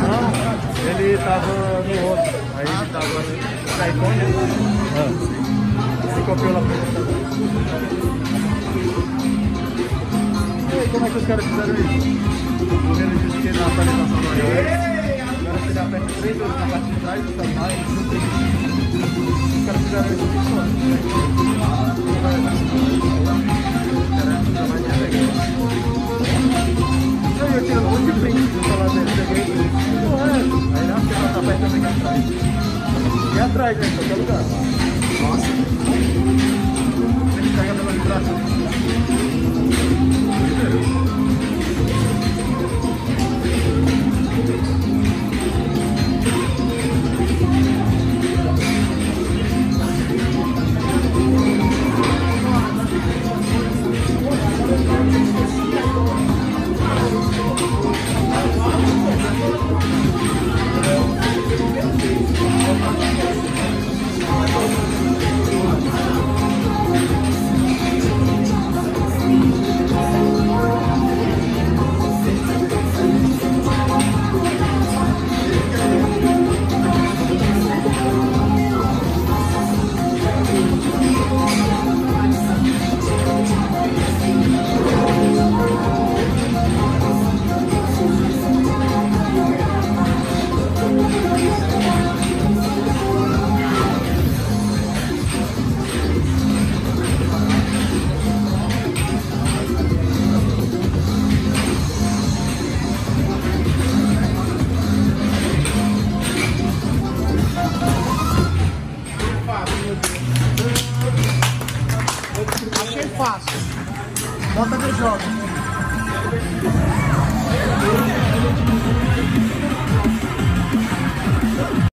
Não, ele tava no outro. Aí ele tava no iPhone, né? Se copiou lá pra E aí, como é que os caras fizeram isso? O governo disse que na atualização do iOS, agora se ele aperta três vezes na parte de trás do celular, ele não tem. Os caras fizeram isso E atrás, né? Achei fácil. Bota de jogo.